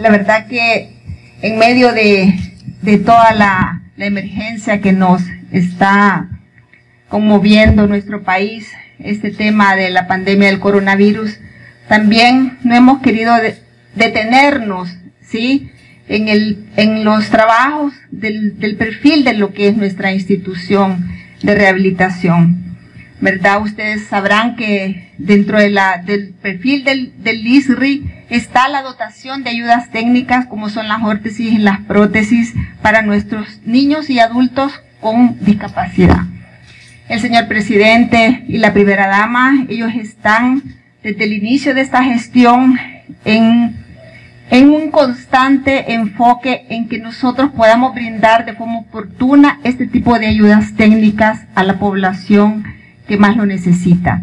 la verdad que en medio de, toda la, la emergencia que nos está conmoviendo nuestro país, este tema de la pandemia del coronavirus, también no hemos querido detenernos, ¿sí? En, el, en los trabajos del, del perfil de lo que es nuestra institución de rehabilitación. ¿verdad? Ustedes sabrán que dentro de la, del perfil del, del ISRI está la dotación de ayudas técnicas como son las órtesis y las prótesis para nuestros niños y adultos con discapacidad. El señor presidente y la primera dama, ellos están desde el inicio de esta gestión en, en un constante enfoque en que nosotros podamos brindar de forma oportuna este tipo de ayudas técnicas a la población que más lo necesita.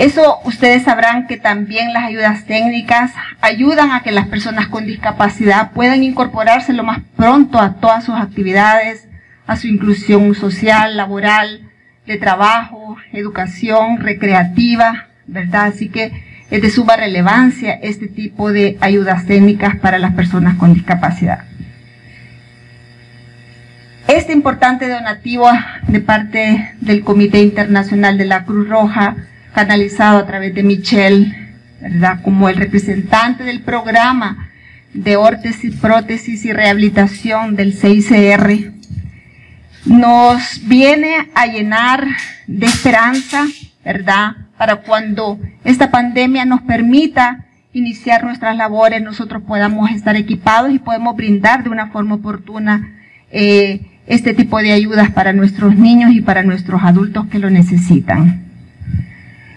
Eso ustedes sabrán que también las ayudas técnicas ayudan a que las personas con discapacidad puedan incorporarse lo más pronto a todas sus actividades, a su inclusión social, laboral, de trabajo, educación, recreativa, ¿verdad? Así que es de suma relevancia este tipo de ayudas técnicas para las personas con discapacidad. Este importante donativo de parte del Comité Internacional de la Cruz Roja, canalizado a través de Michelle, ¿verdad? Como el representante del programa de órtesis, prótesis y rehabilitación del CICR, nos viene a llenar de esperanza, ¿verdad? Para cuando esta pandemia nos permita iniciar nuestras labores, nosotros podamos estar equipados y podemos brindar de una forma oportuna eh, este tipo de ayudas para nuestros niños y para nuestros adultos que lo necesitan.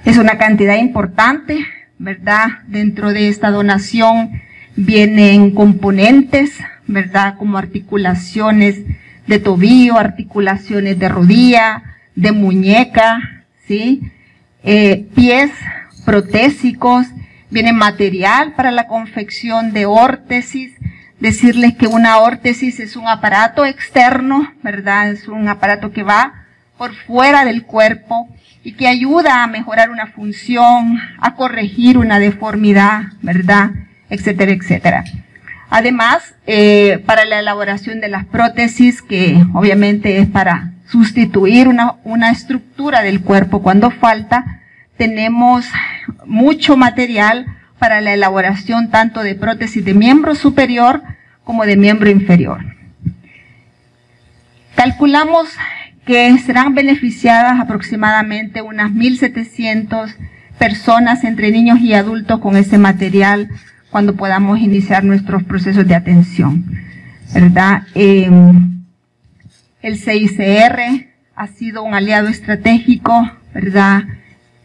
Es una cantidad importante, ¿verdad? Dentro de esta donación vienen componentes, ¿verdad? Como articulaciones de tobillo, articulaciones de rodilla, de muñeca, ¿sí? Eh, pies protésicos, viene material para la confección de órtesis, decirles que una órtesis es un aparato externo, ¿verdad? Es un aparato que va por fuera del cuerpo y que ayuda a mejorar una función, a corregir una deformidad, ¿verdad? Etcétera, etcétera. Además, eh, para la elaboración de las prótesis, que obviamente es para sustituir una, una estructura del cuerpo cuando falta, tenemos mucho material para la elaboración tanto de prótesis de miembro superior como de miembro inferior. Calculamos que serán beneficiadas aproximadamente unas 1.700 personas entre niños y adultos con ese material cuando podamos iniciar nuestros procesos de atención. ¿Verdad? Em, el CICR ha sido un aliado estratégico, ¿verdad?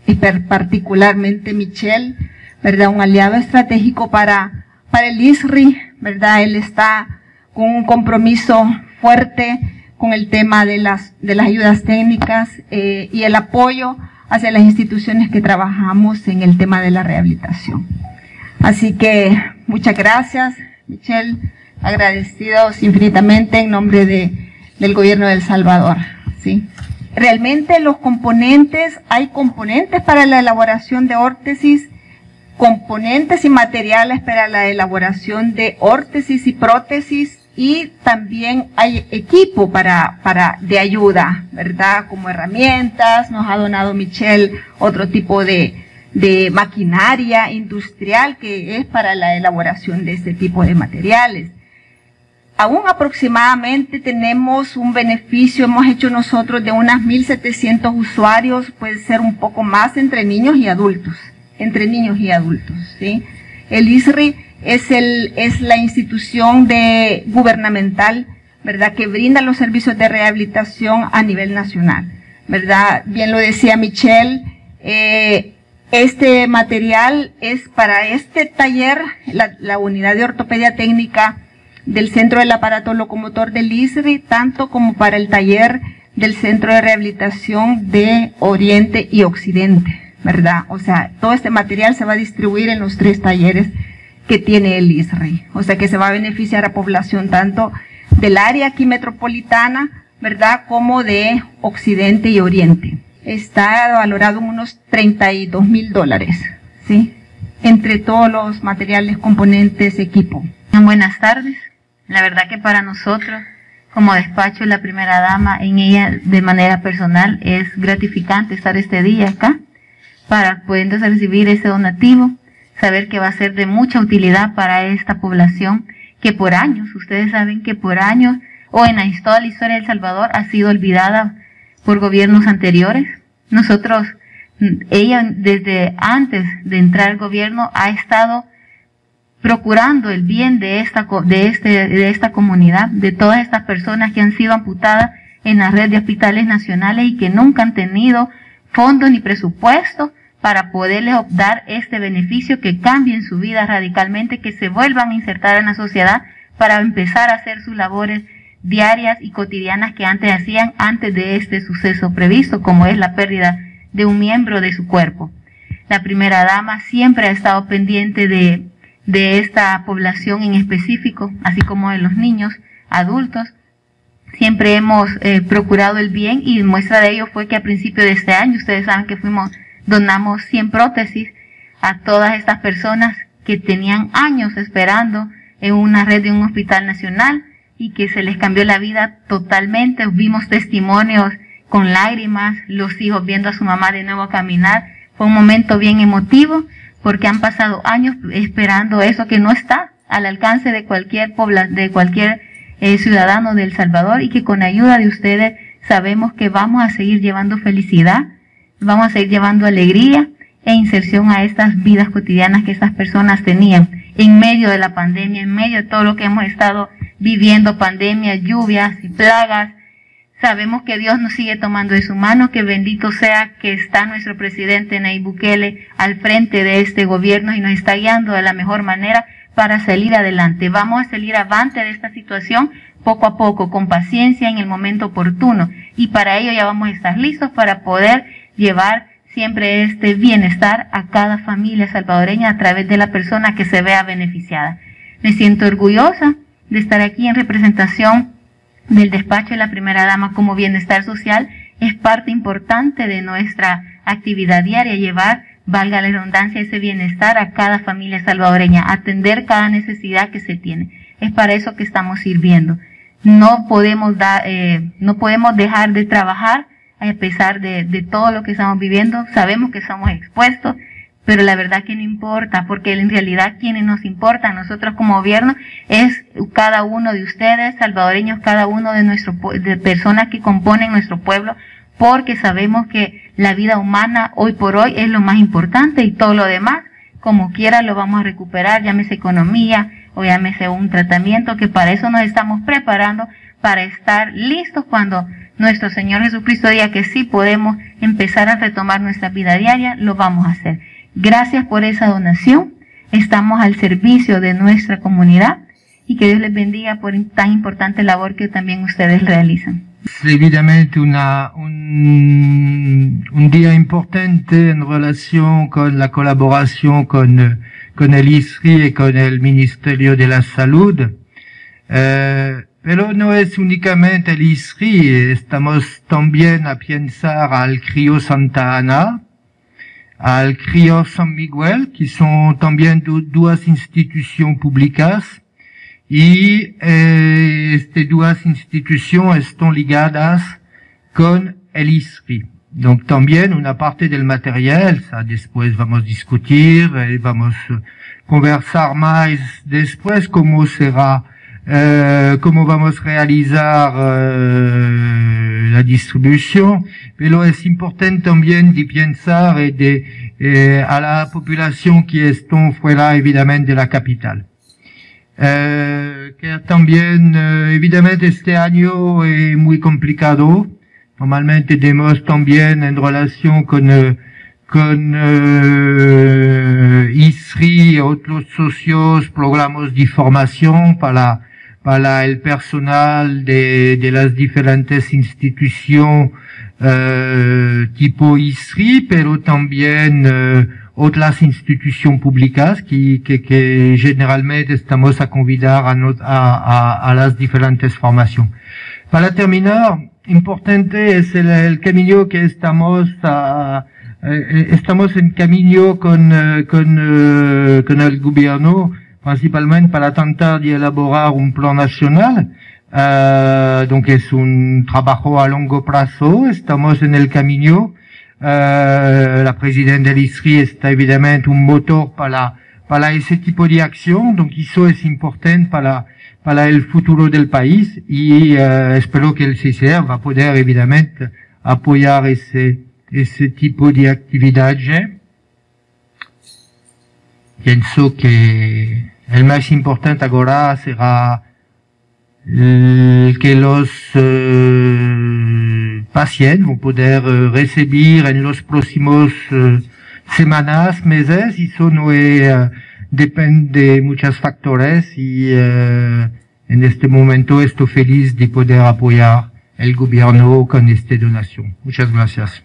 Y particularmente Michelle, ¿verdad? Un aliado estratégico para, para el ISRI, ¿verdad? Él está con un compromiso fuerte con el tema de las, de las ayudas técnicas eh, y el apoyo hacia las instituciones que trabajamos en el tema de la rehabilitación. Así que muchas gracias, Michelle, agradecidos infinitamente en nombre de, del gobierno de Salvador. ¿sí? Realmente los componentes, hay componentes para la elaboración de órtesis componentes y materiales para la elaboración de órtesis y prótesis y también hay equipo para, para, de ayuda, ¿verdad? Como herramientas, nos ha donado Michelle otro tipo de, de maquinaria industrial que es para la elaboración de este tipo de materiales. Aún aproximadamente tenemos un beneficio, hemos hecho nosotros de unas 1.700 usuarios, puede ser un poco más entre niños y adultos entre niños y adultos. ¿sí? El ISRI es, el, es la institución de, gubernamental ¿verdad? que brinda los servicios de rehabilitación a nivel nacional. ¿verdad? Bien lo decía Michelle, eh, este material es para este taller, la, unidad de ortopedia técnica del Centro del Aparato Locomotor del ISRI, tanto como para el taller del Centro de Rehabilitación de Oriente y Occidente. ¿verdad? O sea, todo este material se va a distribuir en los tres talleres que tiene el ISRI. O sea, que se va a beneficiar a población tanto del área aquí metropolitana, ¿verdad? Como de Occidente y Oriente. Está valorado en unos 32 mil dólares, ¿sí? entre todos los materiales, componentes, equipo. Buenas tardes. La verdad que para nosotros, como despacho la primera dama, en ella de manera personal es gratificante estar este día acá para poder recibir ese donativo, saber que va a ser de mucha utilidad para esta población que por años, ustedes saben que por años o en historia, la historia de El Salvador ha sido olvidada por gobiernos anteriores. Nosotros, ella desde antes de entrar al gobierno ha estado procurando el bien de esta, de este, de esta comunidad, de todas estas personas que han sido amputadas en la red de hospitales nacionales y que nunca han tenido fondos ni presupuesto para poderles dar este beneficio que cambien su vida radicalmente, que se vuelvan a insertar en la sociedad para empezar a hacer sus labores diarias y cotidianas que antes hacían antes de este suceso previsto, como es la pérdida de un miembro de su cuerpo. La primera dama siempre ha estado pendiente de, de esta población en específico, así como de los niños, adultos. Siempre hemos eh, procurado el bien y muestra de ello fue que a principio de este año, ustedes saben que fuimos, donamos 100 prótesis a todas estas personas que tenían años esperando en una red de un hospital nacional y que se les cambió la vida totalmente. Vimos testimonios con lágrimas, los hijos viendo a su mamá de nuevo caminar. Fue un momento bien emotivo porque han pasado años esperando eso que no está al alcance de cualquier de cualquier eh, ciudadano de El Salvador y que con ayuda de ustedes sabemos que vamos a seguir llevando felicidad, vamos a seguir llevando alegría e inserción a estas vidas cotidianas que estas personas tenían en medio de la pandemia, en medio de todo lo que hemos estado viviendo pandemias, lluvias y plagas. Sabemos que Dios nos sigue tomando de su mano, que bendito sea que está nuestro presidente Nayib Bukele al frente de este gobierno y nos está guiando de la mejor manera para salir adelante. Vamos a salir avante de esta situación poco a poco, con paciencia en el momento oportuno. Y para ello ya vamos a estar listos para poder llevar siempre este bienestar a cada familia salvadoreña a través de la persona que se vea beneficiada. Me siento orgullosa de estar aquí en representación del despacho de la primera dama como bienestar social es parte importante de nuestra actividad diaria, llevar, valga la redundancia, ese bienestar a cada familia salvadoreña, atender cada necesidad que se tiene. Es para eso que estamos sirviendo. No podemos, dar, eh, no podemos dejar de trabajar a pesar de, de todo lo que estamos viviendo. Sabemos que somos expuestos, pero la verdad que no importa, porque en realidad quienes nos importa a nosotros como gobierno es cada uno de ustedes, salvadoreños, cada uno de nuestro de personas que componen nuestro pueblo, porque sabemos que la vida humana hoy por hoy es lo más importante y todo lo demás, como quiera, lo vamos a recuperar, llámese economía o llámese un tratamiento, que para eso nos estamos preparando, para estar listos cuando nuestro Señor Jesucristo diga que sí podemos empezar a retomar nuestra vida diaria, lo vamos a hacer. Gracias por esa donación. Estamos al servicio de nuestra comunidad y que Dios les bendiga por tan importante labor que también ustedes realizan. Evidentemente una, un, un día importante en relación con la colaboración con, con el ISRI y con el Ministerio de la Salud. Eh, pero no es únicamente el ISRI, estamos también a pensar al CRIO Santa Ana, al CRIO San Miguel, qui sont también dos instituciones públicas, y eh, estas dos instituciones están ligadas con el ISRI. Donc también una parte del material, ça después vamos discutir, eh, vamos conversar más después cómo será eh, cómo vamos realizar eh, la distribución, pero es importante también de pensar de, eh, a la población que está fuera, evidentemente, de la capital. Eh, que también, eh, evidentemente, este año es muy complicado. Normalmente tenemos también en relación con eh, con eh, ISRI, otros socios, programas de formación para para el personal de, de las diferentes instituciones eh, tipo ISRI, pero también eh, otras instituciones públicas que, que, que, generalmente estamos a convidar a, a, a, las diferentes formaciones. Para terminar, importante es el, camino que estamos a, eh, estamos en camino con, con, con el gobierno, principalmente para tratar de elaborar un plan nacional. donc es un trabajo a largo plazo, estamos en el camino. la presidenta del ISRI está evidentemente un motor para, para ese tipo de acción, donc eso es importante para para el futuro del país y uh, espero que el CCR va a poder evidentemente apoyar ese, ese tipo de actividades. Pienso que el más importante ahora será que los uh, pacientes van a poder uh, recibir en los próximos semanas, meses, y eso no es depende de muchos factores y eh, en este momento estoy feliz de poder apoyar el gobierno con esta donación. Muchas gracias.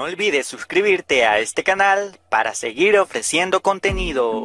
No olvides suscribirte a este canal para seguir ofreciendo contenido.